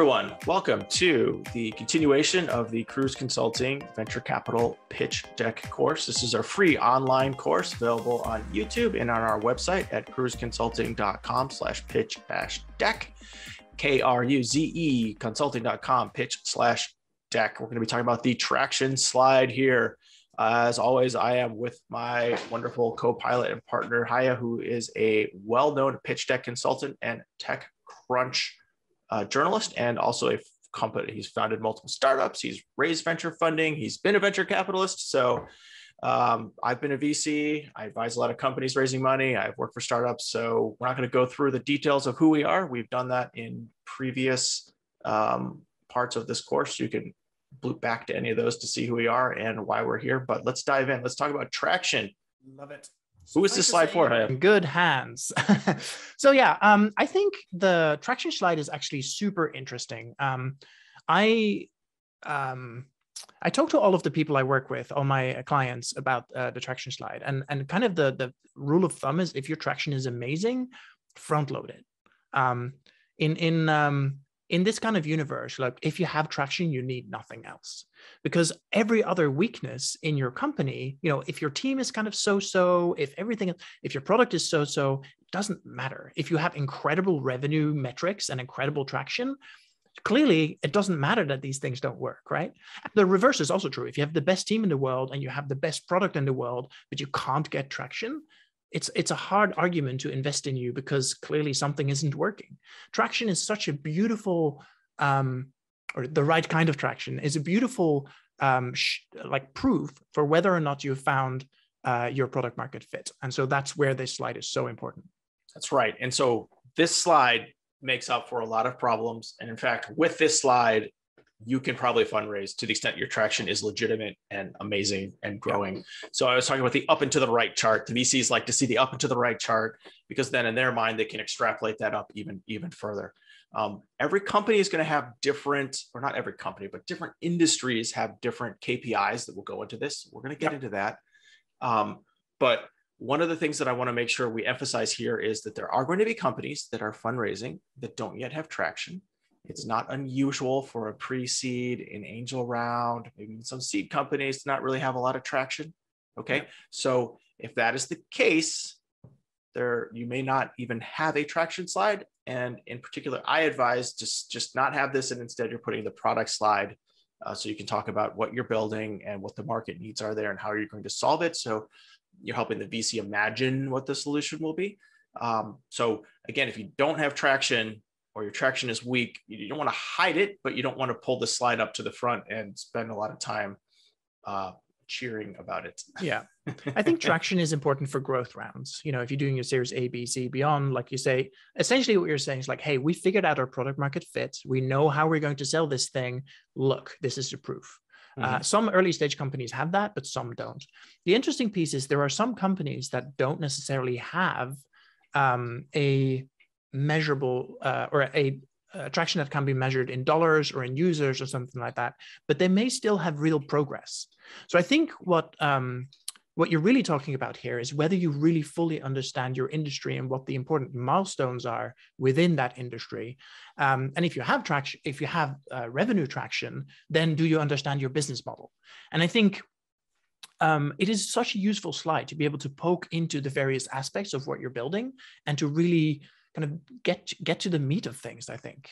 everyone. Welcome to the continuation of the Kruze Consulting Venture Capital Pitch Deck course. This is our free online course available on YouTube and on our website at kruzeconsulting.com slash pitch dash deck. K-R-U-Z-E consulting.com pitch slash deck. We're going to be talking about the traction slide here. Uh, as always, I am with my wonderful co-pilot and partner, Haje, who is a well-known pitch deck consultant and TechCrunch uh, journalist and also a company. He's founded multiple startups. He's raised venture funding. He's been a venture capitalist. So um, I've been a VC. I advise a lot of companies raising money. I've worked for startups. So we're not going to go through the details of who we are. We've done that in previous um, parts of this course. You can loop back to any of those to see who we are and why we're here. But let's dive in. Let's talk about traction. Love it. Who is this slide for? In good hands. so yeah, um, I think the traction slide is actually super interesting. Um, I um, I talk to all of the people I work with, all my clients, about uh, the traction slide, and and kind of the the rule of thumb is if your traction is amazing, front load it. Um, in in um, in this kind of universe, like if you have traction, you need nothing else. Because every other weakness in your company, you know, if your team is kind of so-so, if everything, if your product is so-so, it doesn't matter. If you have incredible revenue metrics and incredible traction, clearly it doesn't matter that these things don't work, right? The reverse is also true. If you have the best team in the world and you have the best product in the world, but you can't get traction, it's it's a hard argument to invest in you because clearly something isn't working. Traction is such a beautiful, um, or the right kind of traction is a beautiful um, sh- like proof for whether or not you've found uh, your product market fit. And so that's where this slide is so important. That's right. And so this slide makes up for a lot of problems. And in fact, with this slide, you can probably fundraise to the extent your traction is legitimate and amazing and growing. So I was talking about the up and to the right chart. The VCs like to see the up and to the right chart because then in their mind they can extrapolate that up even even further. Um, every company is going to have different, or not every company, but different industries have different KPIs that will go into this. We're going to get into that. Um, but one of the things that I want to make sure we emphasize here is that there are going to be companies that are fundraising that don't yet have traction it's not unusual for a pre-seed, an angel round, maybe some seed companies to not really have a lot of traction. Okay, yeah. so if that is the case, there you may not even have a traction slide. And in particular, I advise just just not have this, and instead you're putting the product slide, uh, so you can talk about what you're building and what the market needs are there and how you're going to solve it. So you're helping the VC imagine what the solution will be. Um, so again, if you don't have traction, or your traction is weak, you don't want to hide it, but you don't want to pull the slide up to the front and spend a lot of time uh, cheering about it. yeah. I think traction is important for growth rounds. You know, if you're doing your series A, B, C, beyond, like you say, essentially what you're saying is like, hey, we figured out our product market fit. We know how we're going to sell this thing. Look, this is the proof. Uh, mm-hmm. Uh, some early stage companies have that, but some don't. The interesting piece is there are some companies that don't necessarily have um, a measurable uh, or a attraction that can be measured in dollars or in users or something like that, but they may still have real progress. So I think what um, what you're really talking about here is whether you really fully understand your industry and what the important milestones are within that industry. Um, and if you have traction, if you have uh, revenue traction, then do you understand your business model? And I think um, it is such a useful slide to be able to poke into the various aspects of what you're building and to really kind of get get to the meat of things i think.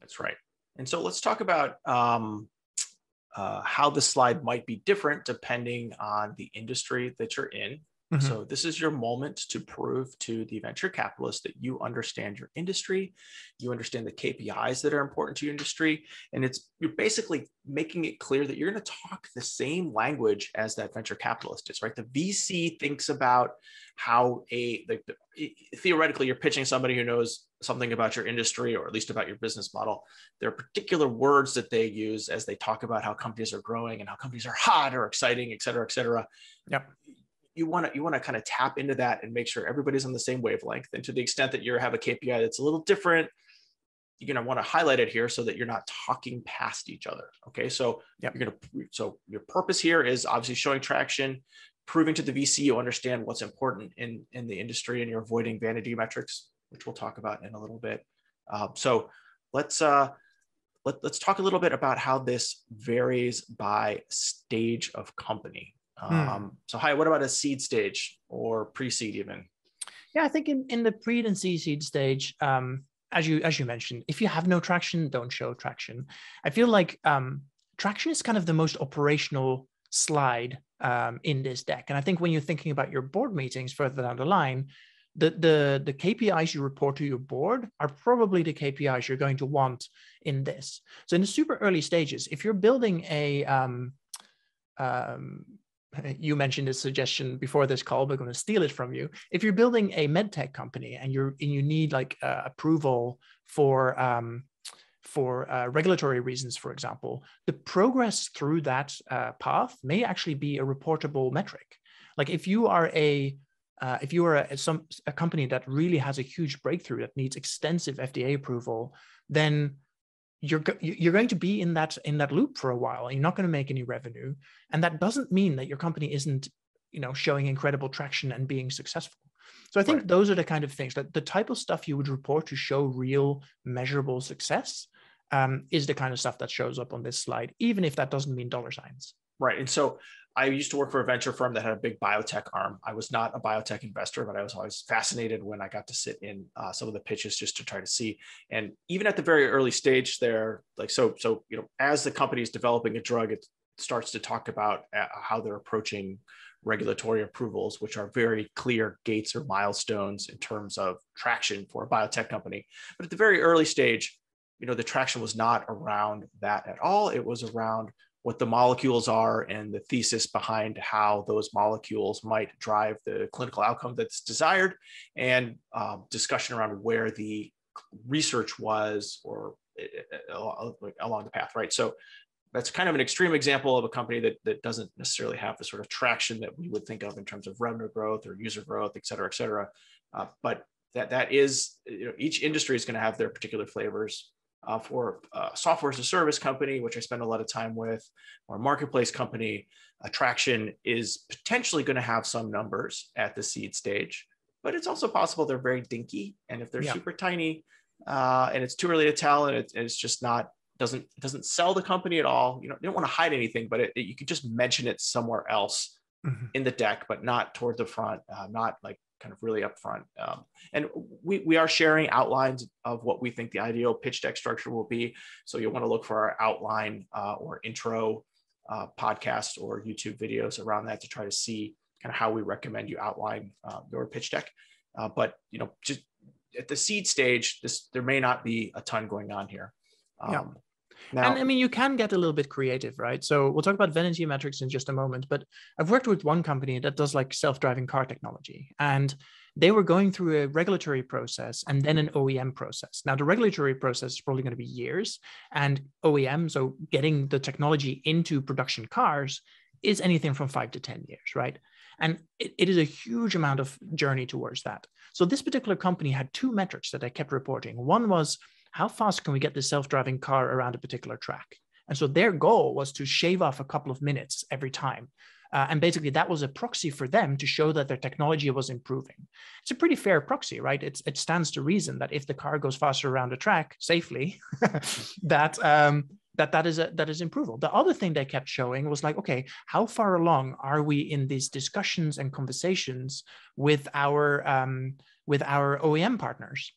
That's right. And so let's talk about um, uh, how the slide might be different depending on the industry that you're in Mm-hmm. So, this is your moment to prove to the venture capitalist that you understand your industry, you understand the KPIs that are important to your industry, and it's you're basically making it clear that you're going to talk the same language as that venture capitalist is, right? The VC thinks about how a like theoretically you're pitching somebody who knows something about your industry or at least about your business model. There are particular words that they use as they talk about how companies are growing and how companies are hot or exciting, et cetera, et cetera. Yep you want to you want to kind of tap into that and make sure everybody's on the same wavelength. And to the extent that you have a KPI that's a little different, you're going to want to highlight it here so that you're not talking past each other. Okay, so yeah, you're going to so your purpose here is obviously showing traction, proving to the VC you understand what's important in in the industry, and you're avoiding vanity metrics, which we'll talk about in a little bit. Uh, so let's uh, let, us talk a little bit about how this varies by stage of company. Hmm. Um, so, Haje, what about a seed stage or pre-seed even? Yeah, I think in, in the pre and seed stage, um, as you as you mentioned, if you have no traction, don't show traction. I feel like um, traction is kind of the most operational slide um, in this deck, and I think when you're thinking about your board meetings further down the line, the the the KPIs you report to your board are probably the KPIs you're going to want in this. So in the super early stages, if you're building a um, um, you mentioned a suggestion before this call, but I'm going to steal it from you. If you're building a medtech company and you're and you need like uh, approval for um, for uh, regulatory reasons, for example, the progress through that uh, path may actually be a reportable metric. Like if you are a uh, if you are a, some a company that really has a huge breakthrough that needs extensive FDA approval, then you're you're going to be in that in that loop for a while and you're not going to make any revenue and that doesn't mean that your company isn't you know showing incredible traction and being successful so i think right. those are the kind of things that the type of stuff you would report to show real measurable success um, is the kind of stuff that shows up on this slide even if that doesn't mean dollar signs right and so I used to work for a venture firm that had a big biotech arm. I was not a biotech investor, but I was always fascinated when I got to sit in uh, some of the pitches just to try to see. And even at the very early stage, there, like so, so you know, as the company is developing a drug, it starts to talk about uh, how they're approaching regulatory approvals, which are very clear gates or milestones in terms of traction for a biotech company. But at the very early stage, you know, the traction was not around that at all. It was around what the molecules are and the thesis behind how those molecules might drive the clinical outcome that's desired, and um, discussion around where the research was or uh, along the path, right? So that's kind of an extreme example of a company that, that doesn't necessarily have the sort of traction that we would think of in terms of revenue growth or user growth, et cetera, et cetera. Uh, but that that is, you know, each industry is going to have their particular flavors uh, for a software as a service company, which I spend a lot of time with, or a marketplace company, Attraction is potentially going to have some numbers at the seed stage, but it's also possible they're very dinky. And if they're yeah. super tiny uh, and it's too early to tell and it, it's just not doesn't doesn't sell the company at all, you know, you don't want to hide anything, but it, it, you could just mention it somewhere else mm-hmm. in the deck, but not toward the front, uh, not like kind of really upfront. Um, and we, we are sharing outlines of what we think the ideal pitch deck structure will be. So you'll want to look for our outline uh, or intro uh, podcast or YouTube videos around that to try to see kind of how we recommend you outline uh, your pitch deck. Uh, but you know, just at the seed stage, this there may not be a ton going on here. Um, yeah. Now, and I mean, you can get a little bit creative, right? So we'll talk about vanity metrics in just a moment, but I've worked with one company that does like self-driving car technology, and they were going through a regulatory process and then an OEM process. Now, the regulatory process is probably going to be years, and OEM, so getting the technology into production cars, is anything from five to 10 years, right? And it, it is a huge amount of journey towards that. So this particular company had two metrics that I kept reporting. One was how fast can we get the self-driving car around a particular track? And so their goal was to shave off a couple of minutes every time. Uh, and basically, that was a proxy for them to show that their technology was improving. It's a pretty fair proxy, right? It's, it stands to reason that if the car goes faster around a track safely, that um, that that is a, that is improvable. The other thing they kept showing was like, okay, how far along are we in these discussions and conversations with our um, with our OEM partners?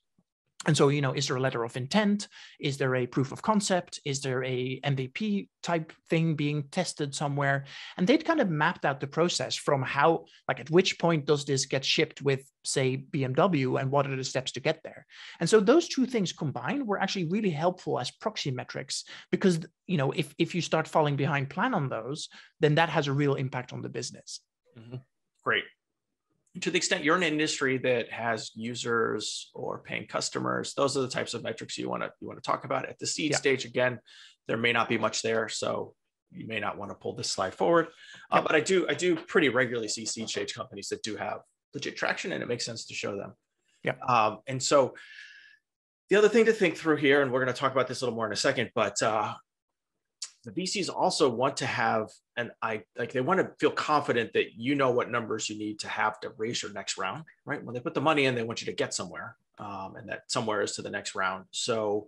And so, you know, is there a letter of intent? Is there a proof of concept? Is there a MVP type thing being tested somewhere? And they'd kind of mapped out the process from how, like, at which point does this get shipped with, say, BMW, and what are the steps to get there? And so those two things combined were actually really helpful as proxy metrics because, you know, if if you start falling behind plan on those, then that has a real impact on the business. Mm-hmm. Great to the extent you're in an industry that has users or paying customers, those are the types of metrics you want to you want to talk about at the seed yeah. stage. Again, there may not be much there, so you may not want to pull this slide forward. Uh, but I do I do pretty regularly see seed stage companies that do have legit traction, and it makes sense to show them. Yeah. Um, and so the other thing to think through here, and we're going to talk about this a little more in a second, but uh, the VCs also want to have and I like they want to feel confident that you know what numbers you need to have to raise your next round, right? When they put the money in, they want you to get somewhere, um, and that somewhere is to the next round. So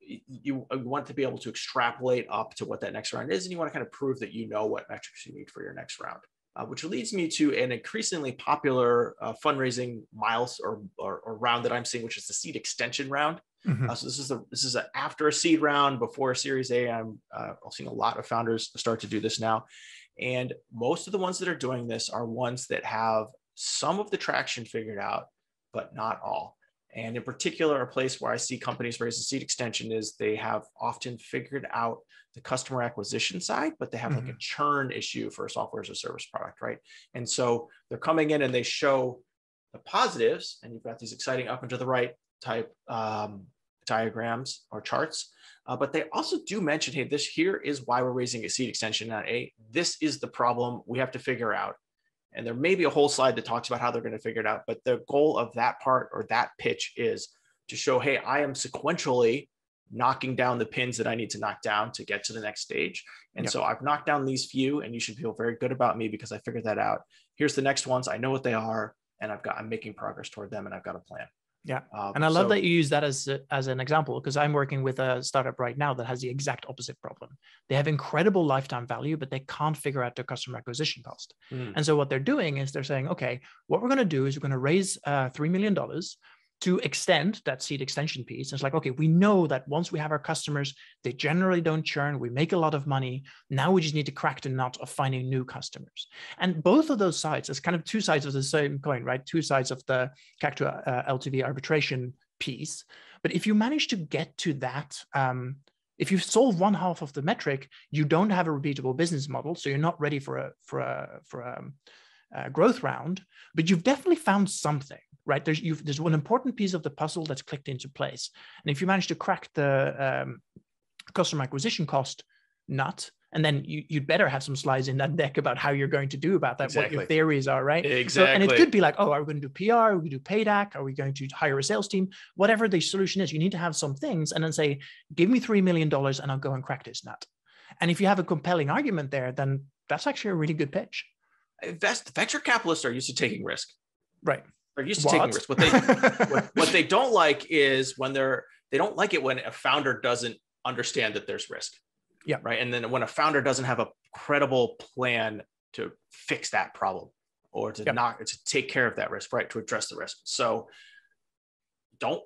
you want to be able to extrapolate up to what that next round is, and you want to kind of prove that you know what metrics you need for your next round. Uh, which leads me to an increasingly popular uh, fundraising miles or, or, or, round that I'm seeing, which is the seed extension round. Mm-hmm. Uh, so this is a this is a after a seed round before a Series A. I'm uh, seeing a lot of founders start to do this now, and most of the ones that are doing this are ones that have some of the traction figured out, but not all. And in particular, a place where I see companies raise a seed extension is they have often figured out the customer acquisition side, but they have mm-hmm. like a churn issue for a software as a service product, right? And so they're coming in and they show the positives, and you've got these exciting up and to the right type um, diagrams or charts. Uh, but they also do mention, hey, this here is why we're raising a seed extension, not a. This is the problem we have to figure out. And there may be a whole slide that talks about how they're going to figure it out. But the goal of that part or that pitch is to show, hey, I am sequentially knocking down the pins that I need to knock down to get to the next stage. And yep. so I've knocked down these few, and you should feel very good about me because I figured that out. Here's the next ones. I know what they are, and I've got I'm making progress toward them, and I've got a plan. Yeah, um, and I love so, that you use that as as an example because I'm working with a startup right now that has the exact opposite problem. They have incredible lifetime value, but they can't figure out their customer acquisition cost. Mm. And so what they're doing is they're saying, okay, what we're going to do is we're going to raise uh, three million dollars to extend that seed extension piece. It's like, okay, we know that once we have our customers, they generally don't churn. We make a lot of money. Now we just need to crack the nut of finding new customers. And both of those sides, is kind of two sides of the same coin, right? Two sides of the CAC uh, LTV arbitration piece. But if you manage to get to that, um, if you solve one half of the metric, you don't have a repeatable business model, so you're not ready for a for a for a, a growth round. But you've definitely found something right? There's there's one important piece of the puzzle that's clicked into place, and if you manage to crack the um, customer acquisition cost nut, and then you, would better have some slides in that deck about how you're going to do about that, exactly. what your theories are, right? Exactly. So, and it could be like, oh, are we going to do PR? Are we going to do payback? Are we going to hire a sales team? Whatever the solution is, you need to have some things and then say, give me $3 million and I'll go and crack this nut. And if you have a compelling argument there, then that's actually a really good pitch. Invest, venture capitalists are used to taking risk. Right. They're used to what? taking risks. What they what, what they don't like is when they're they don't like it when a founder doesn't understand that there's risk. Yeah. Right. And then when a founder doesn't have a credible plan to fix that problem or to yep. not to take care of that risk, right? To address the risk. So don't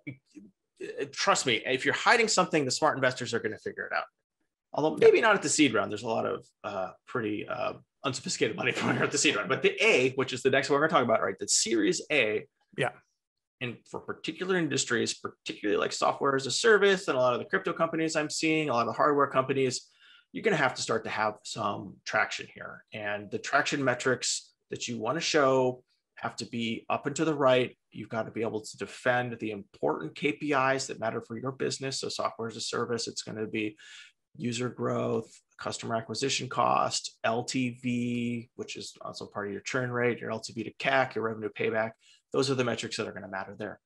trust me, if you're hiding something, the smart investors are going to figure it out. Although maybe not at the seed round. There's a lot of uh, pretty uh, unsophisticated money from here at the seed round. But the A, which is the next one we're going to talk about, right? The Series A. Yeah. And for particular industries, particularly like software as a service and a lot of the crypto companies I'm seeing, a lot of the hardware companies, you're going to have to start to have some traction here. And the traction metrics that you want to show have to be up and to the right. You've got to be able to defend the important KPIs that matter for your business. So, software as a service, it's going to be user growth, customer acquisition cost, LTV, which is also part of your churn rate, your LTV to CAC, your revenue payback. Those are the metrics that are going to matter there.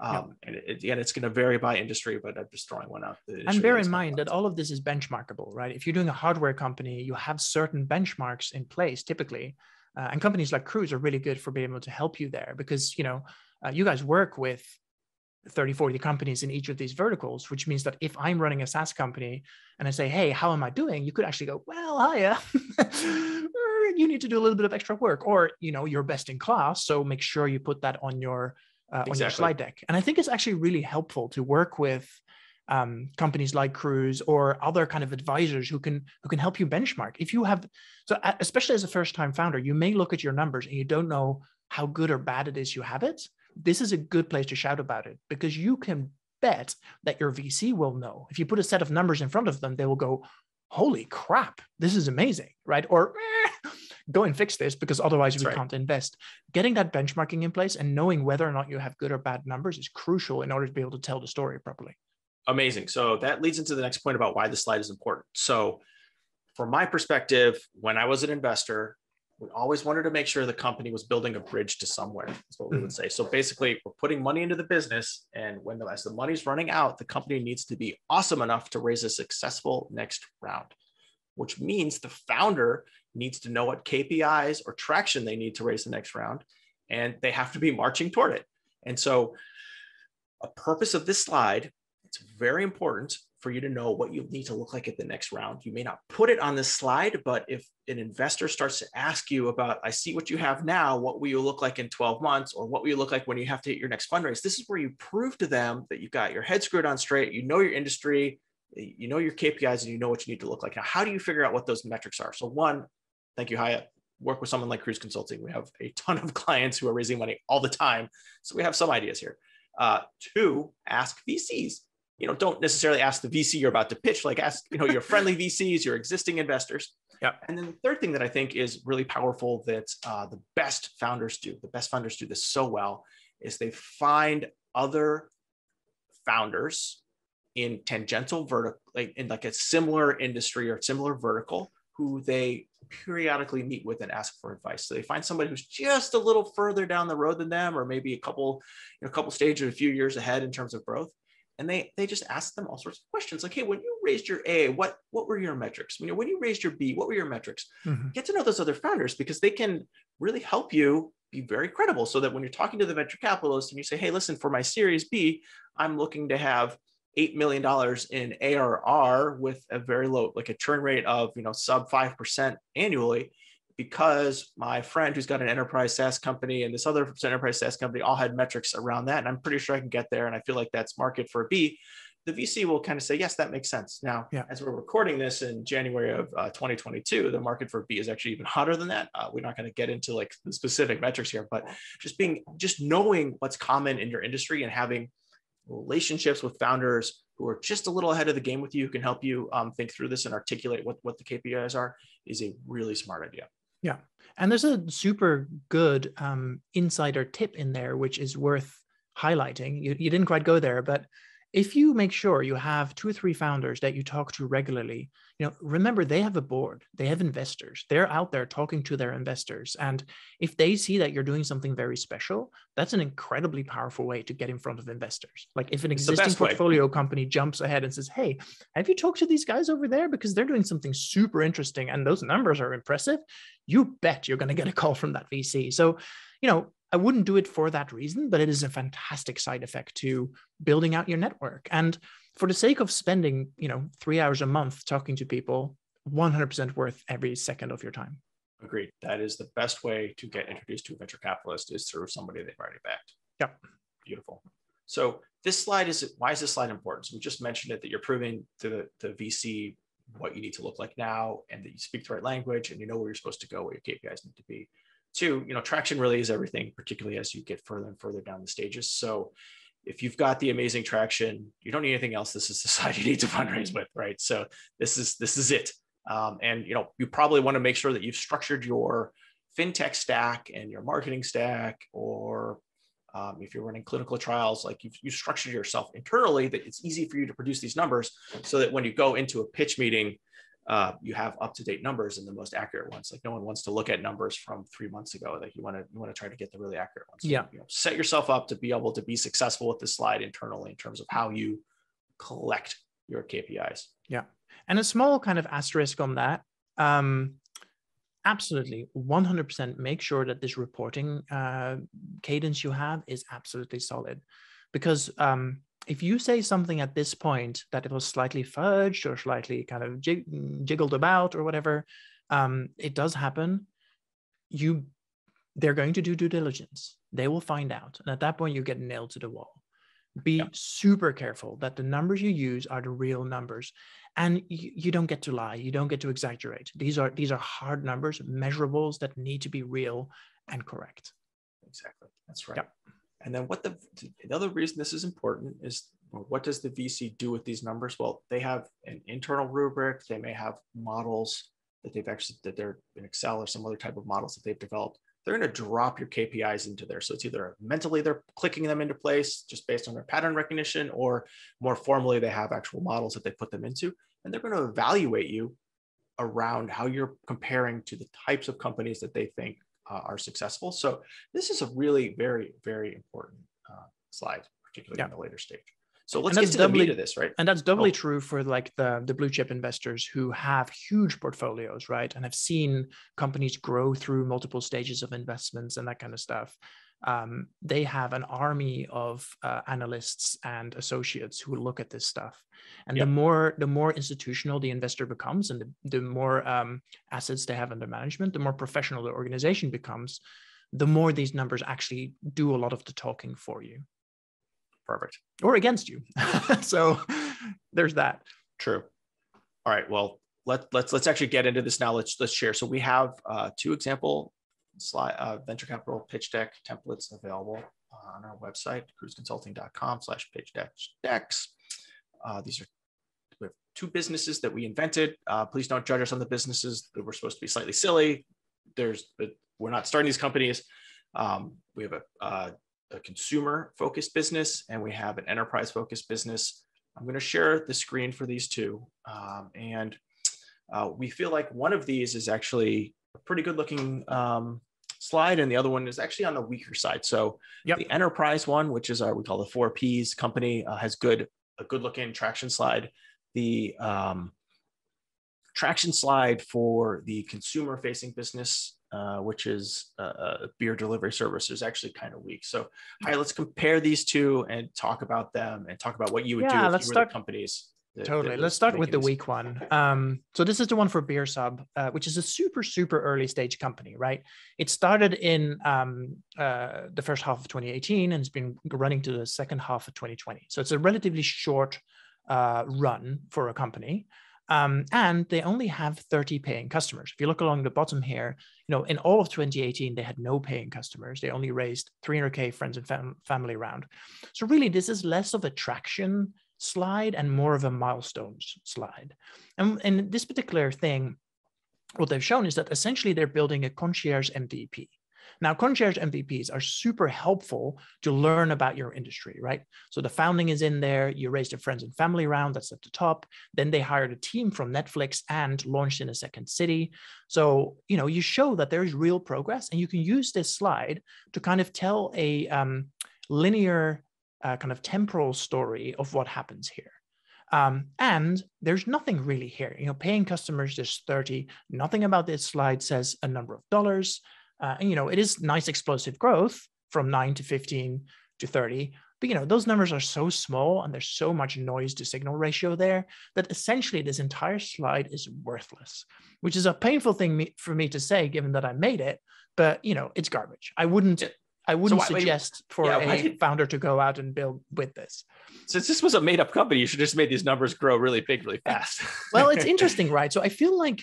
Um, And it, again, it's going to vary by industry, but I'm just throwing one out. And bear in mind that all of this is benchmarkable, right? If you're doing a hardware company, you have certain benchmarks in place typically. Uh, and companies like Kruze are really good for being able to help you there because, you know, uh, you guys work with 30, 40 companies in each of these verticals, which means that if I'm running a SaaS company and I say, hey, how am I doing? You could actually go, well, Haje. you need to do a little bit of extra work or, you know, you're best in class. So make sure you put that on your, uh, exactly. on your slide deck. And I think it's actually really helpful to work with um, companies like Kruze or other kind of advisors who can who can help you benchmark. If you have, so especially as a first time founder, you may look at your numbers and you don't know how good or bad it is you have it this is a good place to shout about it because you can bet that your VC will know. If you put a set of numbers in front of them, they will go, Holy crap, this is amazing, right? Or eh, go and fix this because otherwise That's we right. can't invest. Getting that benchmarking in place and knowing whether or not you have good or bad numbers is crucial in order to be able to tell the story properly. Amazing. So that leads into the next point about why the slide is important. So, from my perspective, when I was an investor, we always wanted to make sure the company was building a bridge to somewhere. That's what we would mm-hmm. say. So basically, we're putting money into the business, and when the, as the money's running out, the company needs to be awesome enough to raise a successful next round, which means the founder needs to know what KPIs or traction they need to raise the next round, and they have to be marching toward it. And so, a purpose of this slide, it's very important for you to know what you need to look like at the next round. You may not put it on this slide, but if an investor starts to ask you about, I see what you have now, what will you look like in 12 months, or what will you look like when you have to hit your next fundraise? This is where you prove to them that you've got your head screwed on straight, you know your industry, you know your KPIs, and you know what you need to look like. Now, how do you figure out what those metrics are? So, one, thank you, Haje. Work with someone like Kruze Consulting. We have a ton of clients who are raising money all the time. So, we have some ideas here. Uh, two, ask VCs you know, don't necessarily ask the VC you're about to pitch, like ask, you know, your friendly VCs, your existing investors. Yeah. And then the third thing that I think is really powerful that uh, the best founders do, the best founders do this so well, is they find other founders in tangential vertical, like in like a similar industry or similar vertical, who they periodically meet with and ask for advice. So they find somebody who's just a little further down the road than them, or maybe a couple, you know, a couple stages, a few years ahead in terms of growth and they they just ask them all sorts of questions like hey when you raised your a what what were your metrics when you, when you raised your b what were your metrics mm-hmm. get to know those other founders because they can really help you be very credible so that when you're talking to the venture capitalist and you say hey listen for my series b i'm looking to have $8 million in ARR with a very low, like a churn rate of, you know, sub 5% annually because my friend who's got an enterprise SaaS company and this other enterprise SaaS company all had metrics around that. And I'm pretty sure I can get there. And I feel like that's market for a B. The VC will kind of say, yes, that makes sense. Now, yeah. as we're recording this in January of uh, 2022, the market for B is actually even hotter than that. Uh, we're not going to get into like the specific metrics here, but just being, just knowing what's common in your industry and having relationships with founders who are just a little ahead of the game with you, who can help you um, think through this and articulate what, what the KPIs are, is a really smart idea. Yeah. And there's a super good um, insider tip in there, which is worth highlighting. You, you didn't quite go there, but if you make sure you have two or three founders that you talk to regularly you know remember they have a board. They have investors. They're out there talking to their investors. And if they see that you're doing something very special that's an incredibly powerful way to get in front of investors. Like if an existing portfolio way. company jumps ahead and says hey have you talked to these guys over there? Because they're doing something super interesting and those numbers are impressive. You bet you're going to get a call from that vc so you know I wouldn't do it for that reason, but it is a fantastic side effect to building out your network. And for the sake of spending, you know, three hours a month talking to people, 100% worth every second of your time. Agreed. That is the best way to get introduced to a venture capitalist is through somebody they've already backed. Yep. Beautiful. So this slide is why is this slide important? So we just mentioned it that you're proving to the, the VC what you need to look like now and that you speak the right language and you know where you're supposed to go, what your KPIs need to be. Two, you know, traction really is everything, particularly as you get further and further down the stages. So if you've got the amazing traction, you don't need anything else. This is the side you need to fundraise with, right? So this is this is it. Um, and you know, you probably want to make sure that you've structured your fintech stack and your marketing stack, or um, if you're running clinical trials, like you've, you've structured yourself internally that it's easy for you to produce these numbers, so that when you go into a pitch meeting, uh, you have up to date numbers and the most accurate ones. Like no one wants to look at numbers from three months ago. Like you want to you want to try to get the really accurate ones. Yeah. You know, set yourself up to be able to be successful with this slide internally in terms of how you collect your KPIs. Yeah, and a small kind of asterisk on that. Um, absolutely 100% make sure that this reporting uh, cadence you have is absolutely solid because um, if you say something at this point that it was slightly fudged or slightly kind of jig- jiggled about or whatever, um, it does happen. You, they're going to do due diligence. They will find out, and at that point, you get nailed to the wall. Be yeah. super careful that the numbers you use are the real numbers, and you, you don't get to lie. You don't get to exaggerate. These are these are hard numbers, measurables that need to be real and correct. Exactly. That's right. Yeah. And then what the, the other reason this is important is well, what does the VC do with these numbers? Well, they have an internal rubric. They may have models that they've actually that they're in Excel or some other type of models that they've developed. They're going to drop your KPIs into there. So it's either mentally they're clicking them into place just based on their pattern recognition, or more formally they have actual models that they put them into, and they're going to evaluate you around how you're comparing to the types of companies that they think uh, are successful. So this is a really very, very important uh, slide, particularly yeah. in the later stage. So let's get to doubly, the meat of this, right? And that's doubly oh. true for like the, the blue chip investors who have huge portfolios, right? And have seen companies grow through multiple stages of investments and that kind of stuff. Um, they have an army of uh, analysts and associates who look at this stuff. And yep. the more the more institutional the investor becomes, and the, the more um, assets they have under management, the more professional the organization becomes, the more these numbers actually do a lot of the talking for you. Perfect. Or against you. so there's that. True. All right. Well, let, let's let's actually get into this now. Let's let's share. So we have uh, two example slide uh, venture capital pitch deck templates available on our website, kruzeconsulting.com slash pitch decks. Uh, these are we have two businesses that we invented. Uh, please don't judge us on the businesses that we're supposed to be slightly silly. There's we're not starting these companies. Um, we have a, uh, a consumer focused business and we have an enterprise focused business. I'm going to share the screen for these two. Um, and uh, we feel like one of these is actually a pretty good looking um, slide, and the other one is actually on the weaker side. So yep. the enterprise one, which is our we call the four Ps company, uh, has good a good looking traction slide. The um, traction slide for the consumer facing business, uh, which is a beer delivery service, is actually kind of weak. So, all right, let's compare these two and talk about them and talk about what you would yeah, do if you were start, the companies totally. Let's start with the weak one. Um, so this is the one for Beersub, uh, which is a super super early stage company, right? It started in um, uh, the first half of 2018 and it's been running to the second half of 2020. So it's a relatively short uh, run for a company. Um, and they only have 30 paying customers. If you look along the bottom here, you know, in all of 2018, they had no paying customers. They only raised 300k friends and fam- family round. So really, this is less of a traction slide and more of a milestones slide. And in this particular thing, what they've shown is that essentially they're building a concierge MVP. Now, concierge MVPs are super helpful to learn about your industry, right? So the founding is in there. You raised a friends and family round, that's at the top. Then they hired a team from Netflix and launched in a second city. So, you know, you show that there is real progress and you can use this slide to kind of tell a um, linear uh, kind of temporal story of what happens here. Um, and there's nothing really here. You know, paying customers, there's 30. Nothing about this slide says a number of dollars. Uh, and, you know, it is nice explosive growth from 9 to 15 to 30. But, you know, those numbers are so small and there's so much noise to signal ratio there that essentially this entire slide is worthless, which is a painful thing me, for me to say, given that I made it. But, you know, it's garbage. I wouldn't I wouldn't so why, suggest for yeah, a did, founder to go out and build with this. Since this was a made up company, you should just made these numbers grow really big, really fast. well, it's interesting, right? So I feel like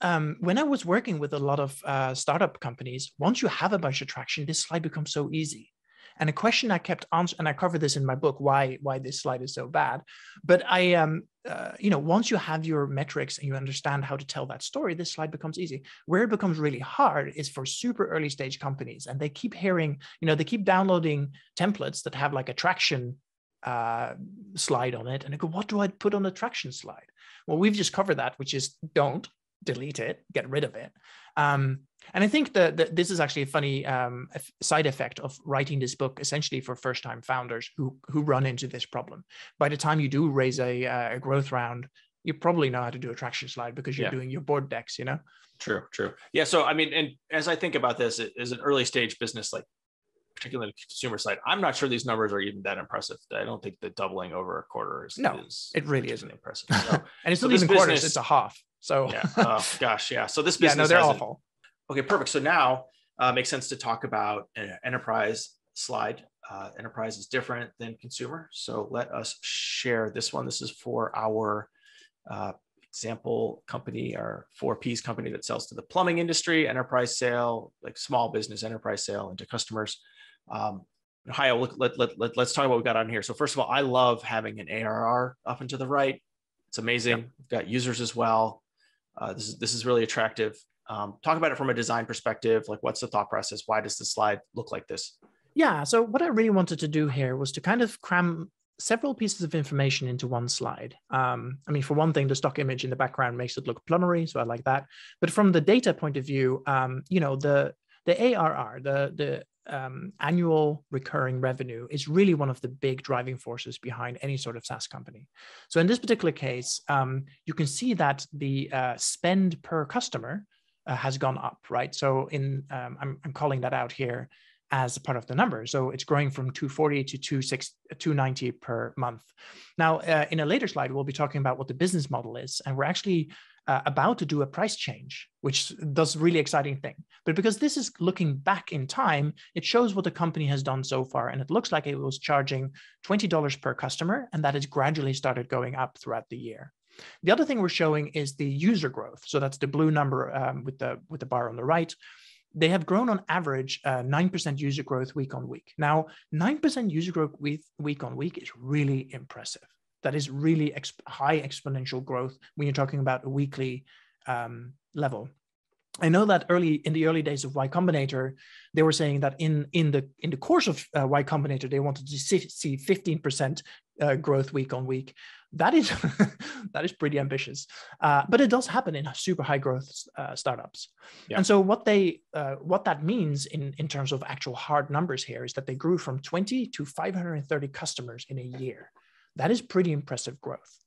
um, when I was working with a lot of uh, startup companies, once you have a bunch of traction, this slide becomes so easy. And a question I kept answering, and I cover this in my book, why why this slide is so bad. But I, um, uh, you know, once you have your metrics and you understand how to tell that story, this slide becomes easy. Where it becomes really hard is for super early stage companies, and they keep hearing, you know, they keep downloading templates that have like a traction uh, slide on it, and I go, what do I put on the traction slide? Well, we've just covered that, which is don't delete it, get rid of it. Um, and I think that this is actually a funny um, side effect of writing this book, essentially for first-time founders who who run into this problem. By the time you do raise a, uh, a growth round, you probably know how to do a traction slide because you're yeah. doing your board decks. You know. True. True. Yeah. So I mean, and as I think about this, as an early stage business, like particularly the consumer side, I'm not sure these numbers are even that impressive. I don't think the doubling over a quarter is no, is it really isn't impressive. So, and it's so not even business, quarters; it's a half. So yeah, oh gosh, yeah. So this business, yeah, no, they're awful. Okay, perfect. So now uh, makes sense to talk about an enterprise slide. Uh, enterprise is different than consumer. So let us share this one. This is for our uh, example company, our four Ps company that sells to the plumbing industry, enterprise sale, like small business enterprise sale into customers. Um, Haje, look, let, let, let, let's talk about what we got on here. So first of all, I love having an ARR up and to the right. It's amazing. Yep. We've got users as well. Uh, this is this is really attractive. Um, talk about it from a design perspective. Like, what's the thought process? Why does the slide look like this? Yeah. So, what I really wanted to do here was to kind of cram several pieces of information into one slide. Um, I mean, for one thing, the stock image in the background makes it look plummery, so I like that. But from the data point of view, um, you know, the the ARR, the the um, annual recurring revenue is really one of the big driving forces behind any sort of SaaS company. So in this particular case, um, you can see that the uh, spend per customer uh, has gone up, right? So in um, I'm, I'm calling that out here as part of the number. So it's growing from 240 to 290 per month. Now, uh, in a later slide, we'll be talking about what the business model is. And we're actually uh, about to do a price change, which does really exciting thing. But because this is looking back in time, it shows what the company has done so far. And it looks like it was charging $20 per customer, and that has gradually started going up throughout the year. The other thing we're showing is the user growth. So that's the blue number um, with the with the bar on the right. They have grown on average uh, 9% user growth week on week. Now, 9% user growth week, week on week is really impressive. That is really exp- high exponential growth when you're talking about a weekly um, level. I know that early in the early days of Y Combinator, they were saying that in in the in the course of uh, Y Combinator, they wanted to see, see 15% uh, growth week on week. That is that is pretty ambitious, uh, but it does happen in super high growth uh, startups. Yeah. And so what they uh, what that means in in terms of actual hard numbers here is that they grew from 20 to 530 customers in a year. That is pretty impressive growth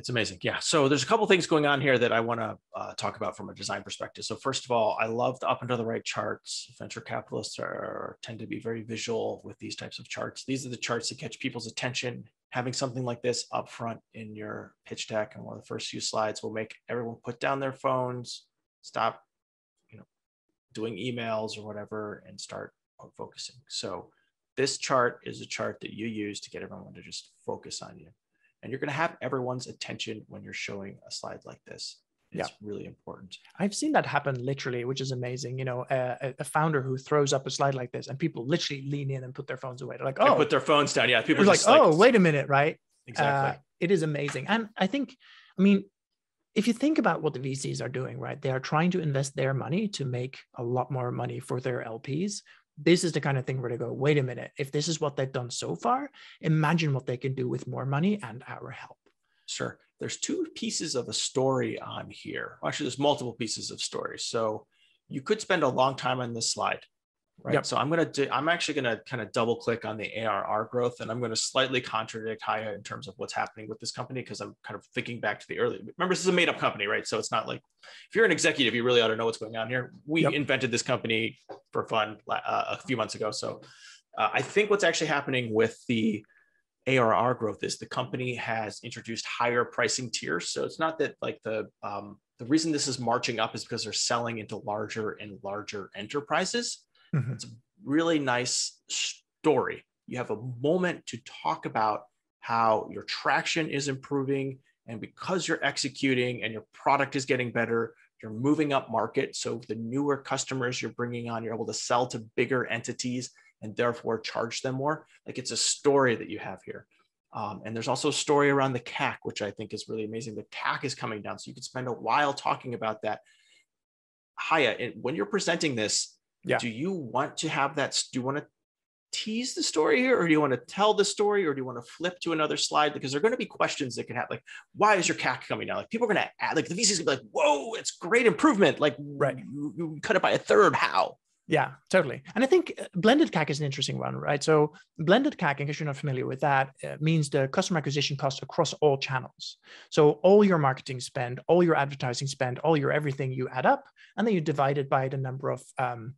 it's amazing. Yeah. So there's a couple things going on here that I want to uh, talk about from a design perspective. So first of all, I love the up and to the right charts. Venture capitalists are tend to be very visual with these types of charts. These are the charts that catch people's attention. Having something like this up front in your pitch deck and one of the first few slides will make everyone put down their phones, stop, you know, doing emails or whatever, and start focusing. So this chart is a chart that you use to get everyone to just focus on you and you're going to have everyone's attention when you're showing a slide like this it's yeah. really important. I've seen that happen literally which is amazing you know a, a, founder who throws up a slide like this and people literally lean in and put their phones away. They're like oh. put their phones down. Yeah people are like, like oh wait a minute right? Exactly. Uh, it is amazing. And i think i mean if you think about what the vcs are doing right they are trying to invest their money to make a lot more money for their lps this is the kind of thing where they go, wait a minute, if this is what they've done so far, imagine what they can do with more money and our help. Sure. There's two pieces of a story on here. Actually, there's multiple pieces of stories. So you could spend a long time on this slide right? Yep. So I'm going to do, I'm actually going to kind of double click on the ARR growth and I'm going to slightly contradict Haje in terms of what's happening with this company because I'm kind of thinking back to the early, remember this is a made up company, right? So it's not like, if you're an executive, you really ought to know what's going on here. We yep. invented this company for fun uh, a few months ago. So uh, I think what's actually happening with the ARR growth is the company has introduced higher pricing tiers. So it's not that like the, um, the reason this is marching up is because they're selling into larger and larger enterprises Mm-hmm. It's a really nice story. You have a moment to talk about how your traction is improving. And because you're executing and your product is getting better, you're moving up market. So the newer customers you're bringing on, you're able to sell to bigger entities and therefore charge them more. Like it's a story that you have here. Um, and there's also a story around the CAC, which I think is really amazing. The CAC is coming down. So you could spend a while talking about that. Haje, when you're presenting this, yeah. do you want to have that do you want to tease the story here or do you want to tell the story or do you want to flip to another slide because there are going to be questions that can have like why is your cac coming down like people are going to add like the vcs going to be like whoa it's great improvement like right you, you cut it by a third how yeah, totally. And I think uh, blended CAC is an interesting one, right? So blended CAC, in case you're not familiar with that, uh, means the customer acquisition cost across all channels. So all your marketing spend, all your advertising spend, all your everything you add up, and then you divide it by the number of um,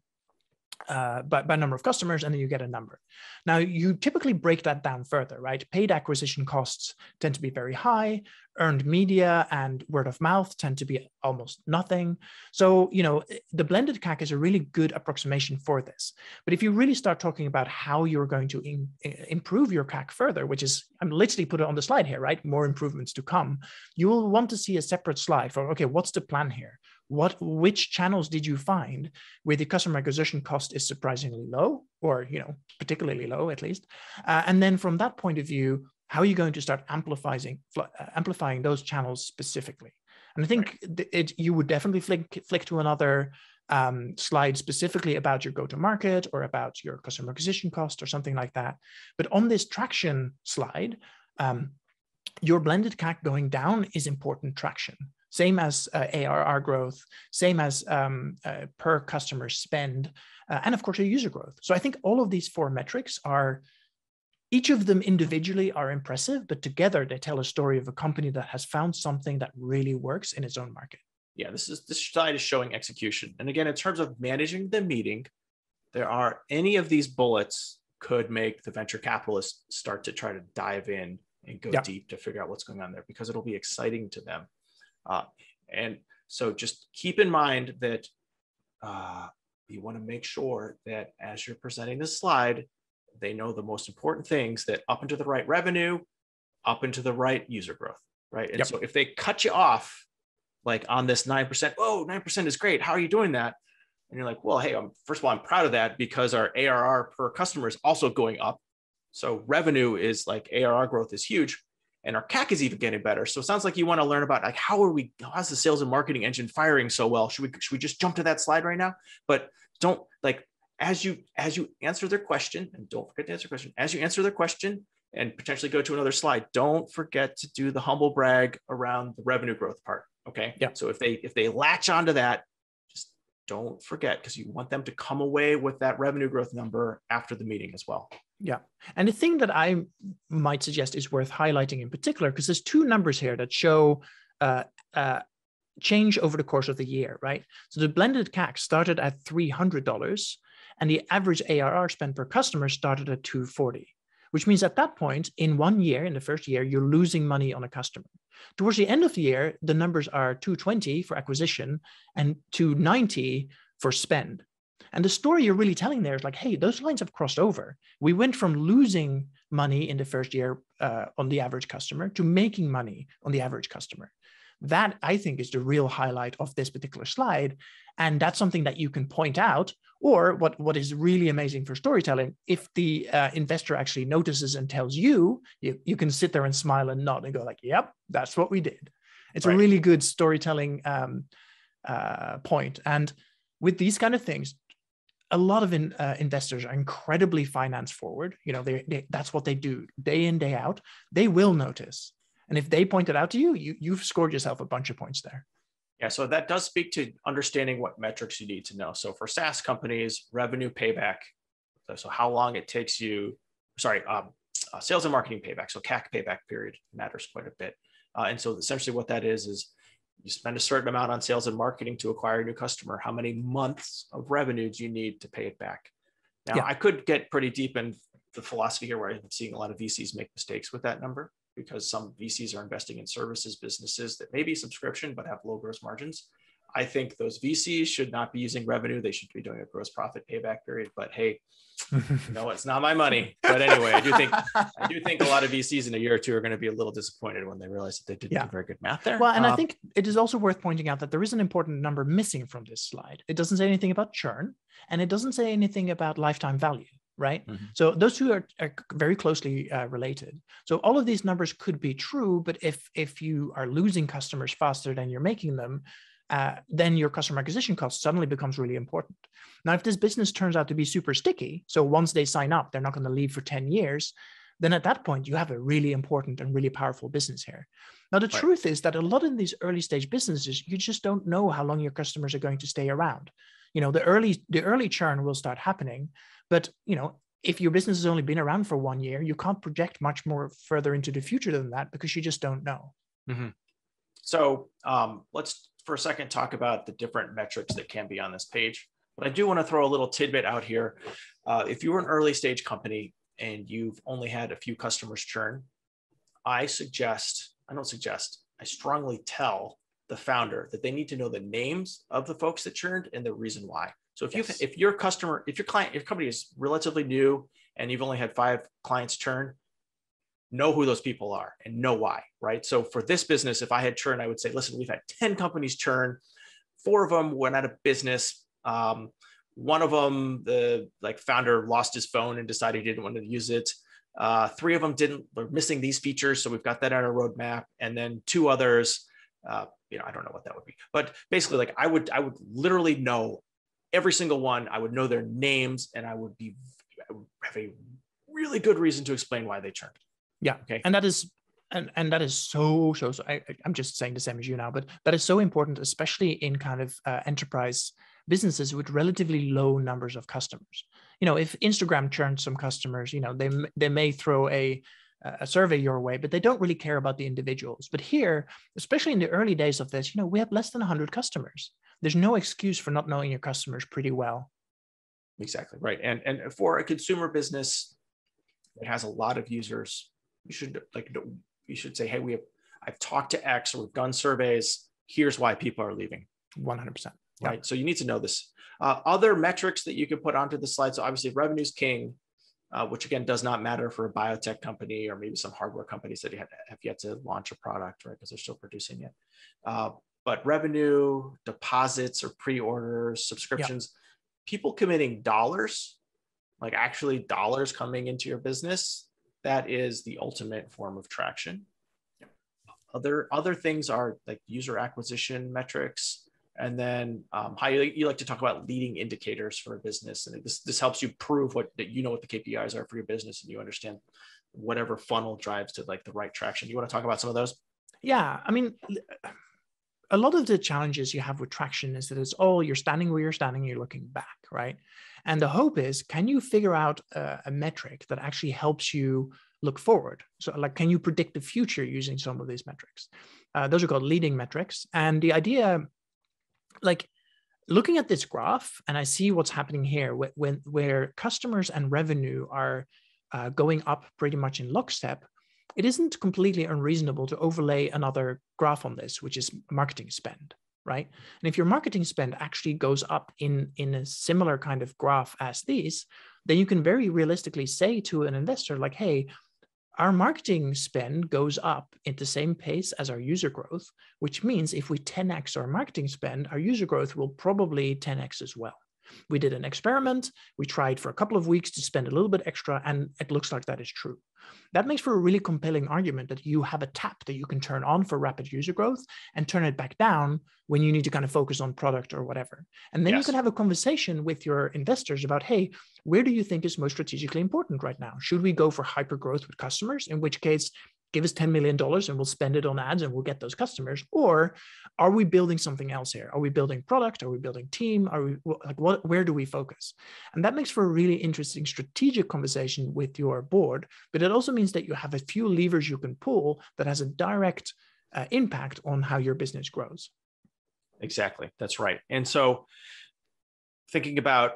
uh, by, by number of customers, and then you get a number. Now, you typically break that down further, right? Paid acquisition costs tend to be very high, earned media and word of mouth tend to be almost nothing. So, you know, the blended CAC is a really good approximation for this. But if you really start talking about how you're going to in, improve your CAC further, which is, I'm literally put it on the slide here, right? More improvements to come. You will want to see a separate slide for, okay, what's the plan here? what which channels did you find where the customer acquisition cost is surprisingly low or you know particularly low at least uh, and then from that point of view how are you going to start amplifying uh, amplifying those channels specifically and i think right. it, you would definitely flick, flick to another um, slide specifically about your go to market or about your customer acquisition cost or something like that but on this traction slide um, your blended CAC going down is important traction same as uh, ARR growth, same as um, uh, per customer spend, uh, and of course, your user growth. So I think all of these four metrics are, each of them individually are impressive, but together they tell a story of a company that has found something that really works in its own market. Yeah, this is this slide is showing execution. And again, in terms of managing the meeting, there are any of these bullets could make the venture capitalists start to try to dive in and go deep to figure out what's going on there because it'll be exciting to them. Uh, and so just keep in mind that uh, you want to make sure that as you're presenting this slide, they know the most important things that up into the right revenue, up into the right user growth, right? And yep. so if they cut you off, like on this 9%, oh, 9% is great. How are you doing that? And you're like, well, hey, I'm, first of all, I'm proud of that because our ARR per customer is also going up. So revenue is like ARR growth is huge and our CAC is even getting better. So it sounds like you want to learn about like how are we how's the sales and marketing engine firing so well? Should we should we just jump to that slide right now? But don't like as you as you answer their question and don't forget to answer question as you answer their question and potentially go to another slide don't forget to do the humble brag around the revenue growth part okay? Yeah. So if they if they latch onto that just don't forget because you want them to come away with that revenue growth number after the meeting as well. Yeah. And the thing that i might suggest is worth highlighting in particular because there's two numbers here that show uh, uh, change over the course of the year right? So the blended cac started at $300 and the average ARR spend per customer started at 240, which means at that point, in one year, in the first year, you're losing money on a customer. Towards the end of the year, the numbers are 220 for acquisition and 290 for spend. And the story you're really telling there is like, hey, those lines have crossed over. We went from losing money in the first year uh, on the average customer to making money on the average customer. That I think is the real highlight of this particular slide. And that's something that you can point out. Or what, what is really amazing for storytelling, if the uh, investor actually notices and tells you, you, you can sit there and smile and nod and go like, yep, that's what we did. It's right. a really good storytelling um, uh, point. And with these kind of things, a lot of in, uh, investors are incredibly finance forward. You know, they, they, that's what they do day in, day out. They will notice. And if they point it out to you, you you've scored yourself a bunch of points there. Yeah, so that does speak to understanding what metrics you need to know. So for SaaS companies, revenue payback, so how long it takes you, sorry, um, uh, sales and marketing payback, so CAC payback period matters quite a bit. Uh, and so essentially what that is, is you spend a certain amount on sales and marketing to acquire a new customer. How many months of revenue do you need to pay it back? Now, yeah. I could get pretty deep in the philosophy here where I'm seeing a lot of VCs make mistakes with that number because some VCs are investing in services businesses that may be subscription but have low gross margins. I think those VCs should not be using revenue. They should be doing a gross profit payback period. But hey, no, it's not my money. But anyway, I do think I do think a lot of VCs in a year or two are going to be a little disappointed when they realize that they didn't yeah. do very good math there. Well, and um, I think it is also worth pointing out that there is an important number missing from this slide. It doesn't say anything about churn, and it doesn't say anything about lifetime value right? Mm-hmm. So those two are, are very closely uh, related. So all of these numbers could be true, but if if you are losing customers faster than you're making them, uh, then your customer acquisition cost suddenly becomes really important. Now, if this business turns out to be super sticky, so once they sign up, they're not going to leave for 10 years, then at that point, you have a really important and really powerful business here. Now, the right. truth is that a lot of these early stage businesses, you just don't know how long your customers are going to stay around. You know, the early the early churn will start happening, but you know, if your business has only been around for one year, you can't project much more further into the future than that because you just don't know. Mm-hmm. So um, let's for a second talk about the different metrics that can be on this page. But I do want to throw a little tidbit out here. Uh, if you were an early stage company and you've only had a few customers churn, I suggest, I don't suggest, I strongly tell the founder that they need to know the names of the folks that churned and the reason why. So if yes. you if your customer, if your client, your company is relatively new and you've only had five clients churn, know who those people are and know why, right? So for this business, if I had churn, I would say, listen, we've had 10 companies churn, four of them went out of business. Um, one of them, the like founder lost his phone and decided he didn't want to use it. Uh, three of them didn't, they're missing these features. So we've got that on our roadmap. And then two others, uh, you know, I don't know what that would be, but basically like I would, I would literally know every single one. I would know their names and I would be I would have a really good reason to explain why they turned. Yeah. Okay. And that is and, and that is so so so I, i'm just saying the same as you now but that is so important especially in kind of uh, enterprise businesses with relatively low numbers of customers you know if instagram churns some customers you know they they may throw a a survey your way but they don't really care about the individuals but here especially in the early days of this you know we have less than 100 customers there's no excuse for not knowing your customers pretty well Exactly right. And and for a consumer business that has a lot of users, you should like you should say, hey, we have I've talked to X or we've done surveys. Here's why people are leaving. 100%. Right. So you need to know this. Uh, other metrics that you can put onto the slide. So obviously revenue's king, uh, which again does not matter for a biotech company or maybe some hardware companies that have, have yet to launch a product, right? Because they're still producing it. Uh, but revenue, deposits or pre-orders, subscriptions, people committing dollars, like actually dollars coming into your business, that is the ultimate form of traction. Other other things are like user acquisition metrics, and then um, how you, you like to talk about leading indicators for a business, and this this helps you prove what that you know what the KPIs are for your business, and you understand whatever funnel drives to like the right traction. You want to talk about some of those? Yeah, I mean, a lot of the challenges you have with traction is that it's all oh, you're standing where you're standing, you're looking back, right? And the hope is, can you figure out a, a, metric that actually helps you look forward? So, like, can you predict the future using some of these metrics? Uh, those are called leading metrics. And the idea, like, looking at this graph, and I see what's happening here, when, where customers and revenue are uh, going up pretty much in lockstep it isn't completely unreasonable to overlay another graph on this, which is marketing spend, right? And if your marketing spend actually goes up in, in a similar kind of graph as these, then you can very realistically say to an investor, like, hey, our marketing spend goes up at the same pace as our user growth, which means if we 10x our marketing spend, our user growth will probably 10x as well. We did an experiment. We tried for a couple of weeks to spend a little bit extra, and it looks like that is true. That makes for a really compelling argument that you have a tap that you can turn on for rapid user growth and turn it back down when you need to kind of focus on product or whatever. And then yes. you can have a conversation with your investors about, hey, where do you think is most strategically important right now? Should we go for hyper growth with customers? In which case, give us $10 million and we'll spend it on ads and we'll get those customers? Or are we building something else here? Are we building product? Are we building team? Are we like what where do we focus? And that makes for a really interesting strategic conversation with your board but it also means that you have a few levers you can pull that has a direct uh, impact on how your business grows. Exactly. That's right. And so thinking about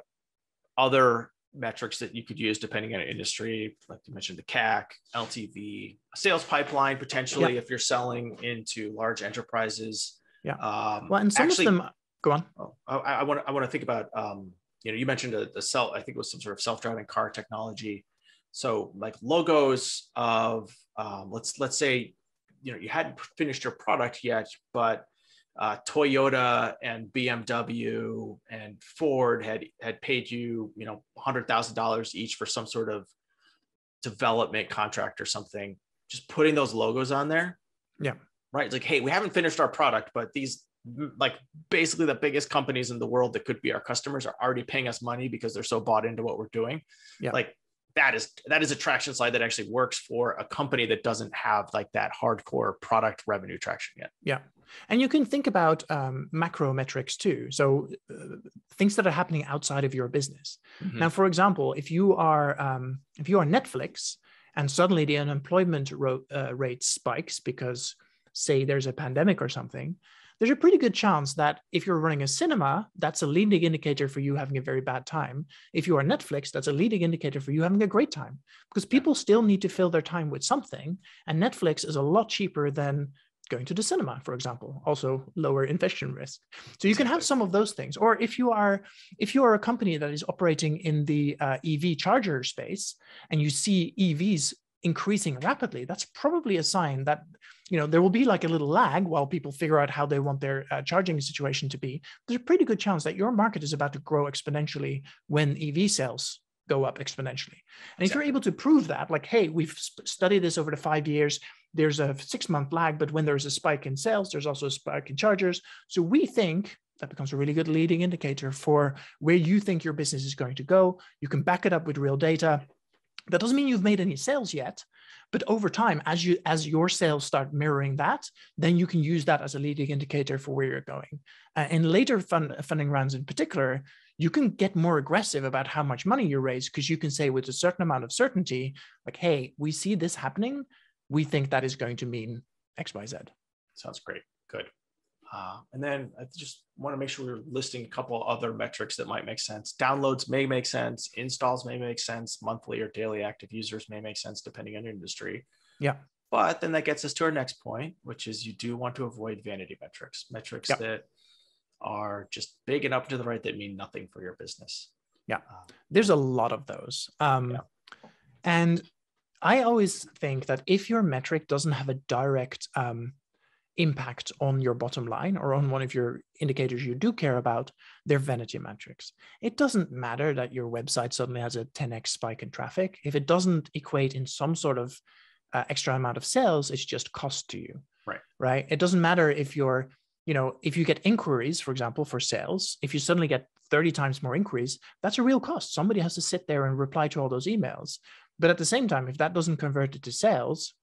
other metrics that you could use depending on industry, like you mentioned, the CAC, LTV, sales pipeline potentially yeah. if you're selling into large enterprises. Yeah. Um, well, and some actually, of them go on. Oh, I, want to I want to think about um, you know you mentioned the, the self I think it was some sort of self driving car technology. So like logos of um, let's let's say you know you hadn't finished your product yet, but uh, Toyota and BMW and Ford had had paid you, you know, hundred thousand dollars each for some sort of development contract or something. Just putting those logos on there, yeah, right. It's like, hey, we haven't finished our product, but these like basically the biggest companies in the world that could be our customers are already paying us money because they're so bought into what we're doing. Yeah, like that is that is a traction slide that actually works for a company that doesn't have like that hardcore product revenue traction yet. Yeah, and you can think about um, macro metrics too. So uh, things that are happening outside of your business. Mm-hmm. Now, for example, if you are um, if you are Netflix and suddenly the unemployment ro- uh, rate spikes because say there's a pandemic or something, there's a pretty good chance that if you're running a cinema, that's a leading indicator for you having a very bad time. If you are Netflix, that's a leading indicator for you having a great time because people still need to fill their time with something. And Netflix is a lot cheaper than going to the cinema for example also lower infection risk. So you can have some of those things. Or if you are if you are a company that is operating in the uh, ev charger space and you see evs increasing rapidly that's probably a sign that you know there will be like a little lag while people figure out how they want their uh, charging situation to be. There's a pretty good chance that your market is about to grow exponentially when ev sales go up exponentially and if you're able to prove that like hey we've studied this over the five years there's a six month lag, but when there's a spike in sales, there's also a spike in chargers. So we think that becomes a really good leading indicator for where you think your business is going to go. You can back it up with real data. That doesn't mean you've made any sales yet, but over time, as you as your sales start mirroring that, then you can use that as a leading indicator for where you're going. Uh, in later fund, funding rounds, in particular, you can get more aggressive about how much money you raise because you can say with a certain amount of certainty, like, "Hey, we see this happening we think that is going to mean X, Y, Z. Sounds great. Good. Uh, and then I just want to make sure we're listing a couple other metrics that might make sense. Downloads may make sense, installs may make sense, monthly or daily active users may make sense depending on your industry. Yeah. But then that gets us to our next point, which is you do want to avoid vanity metrics, metrics yep. that are just big and up to the right that mean nothing for your business. Yeah. Um, There's a lot of those. Um, yeah. And I always think that if your metric doesn't have a direct um, impact on your bottom line or on one of your indicators you do care about, they're vanity metrics. It doesn't matter that your website suddenly has a 10x spike in traffic. If it doesn't equate in some sort of uh, extra amount of sales, it's just cost to you. Right. Right. It doesn't matter if you're, you know, if you get inquiries, for example, for sales, if you suddenly get 30 times more inquiries, that's a real cost. Somebody has to sit there and reply to all those emails. But at the same time, if that doesn't convert it to sales,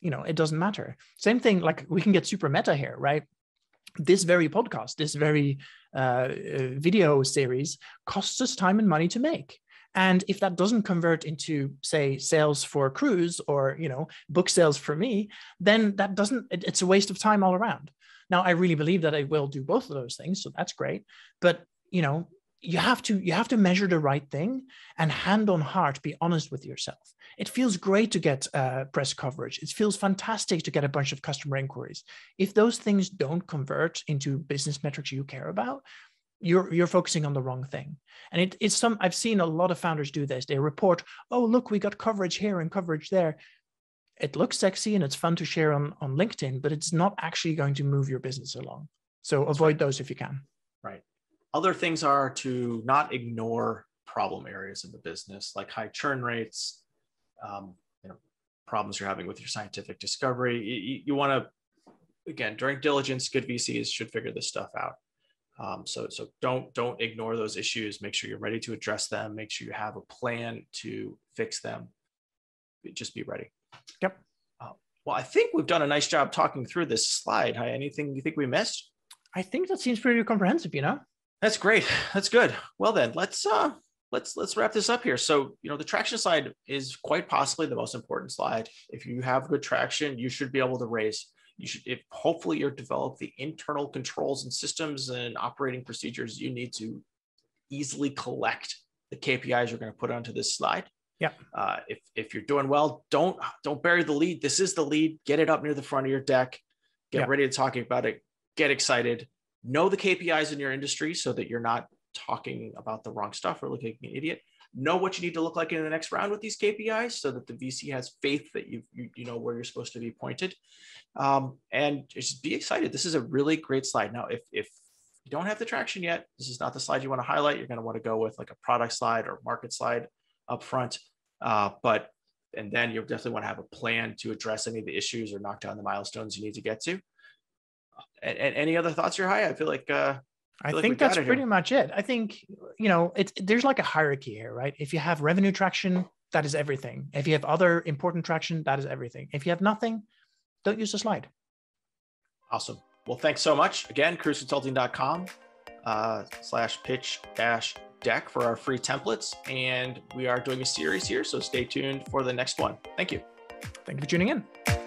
you know, it doesn't matter. Same thing, like we can get super meta here, right? This very podcast, this very uh, video series costs us time and money to make. And if that doesn't convert into, say, sales for Kruze or you know book sales for me, then that doesn't. It, it's a waste of time all around. Now, I really believe that I will do both of those things, so that's great. But you know, you have to you have to measure the right thing and hand on heart be honest with yourself. It feels great to get uh, press coverage. It feels fantastic to get a bunch of customer inquiries. If those things don't convert into business metrics you care about you're you're focusing on the wrong thing. And it, it's some i've seen a lot of founders do this. They report oh look we got coverage here and coverage there it looks sexy and it's fun to share on on linkedin but it's not actually going to move your business along so avoid those if you can right other things are to not ignore problem areas in the business, like high churn rates, um, you know, problems you're having with your scientific discovery. You, you want to, again, during diligence, good VCs should figure this stuff out. Um, so, so don't don't ignore those issues. Make sure you're ready to address them. Make sure you have a plan to fix them. Just be ready. Yep. Uh, well, I think we've done a nice job talking through this slide. Haje, anything you think we missed? I think that seems pretty comprehensive. You know. That's great. That's good. Well then, let's uh let's let's wrap this up here. So, you know, the traction slide is quite possibly the most important slide. If you have good traction, you should be able to raise. You should if hopefully you're developed the internal controls and systems and operating procedures you need to easily collect the KPIs you're going to put onto this slide. Yeah. Uh, if if you're doing well, don't don't bury the lead. This is the lead. Get it up near the front of your deck. Get ready to talk about it. Get excited know the KPIs in your industry so that you're not talking about the wrong stuff or looking like an idiot. Know what you need to look like in the next round with these KPIs so that the VC has faith that you you, you know where you're supposed to be pointed, um, and just be excited. This is a really great slide. Now, if if you don't have the traction yet, this is not the slide you want to highlight. You're going to want to go with like a product slide or market slide up front. Uh, but and then you'll definitely want to have a plan to address any of the issues or knock down the milestones you need to get to and, and any other thoughts here Haje i feel like uh I, I think that's pretty here. much it. I think you know it's there's like a hierarchy here, right? If you have revenue traction, that is everything. If you have other important traction, that is everything. If you have nothing, don't use the slide. Awesome. Well, thanks so much again. kruzeconsulting.com uh, slash pitch dash deck for our free templates, and we are doing a series here, so stay tuned for the next one. Thank you. Thank you for tuning in.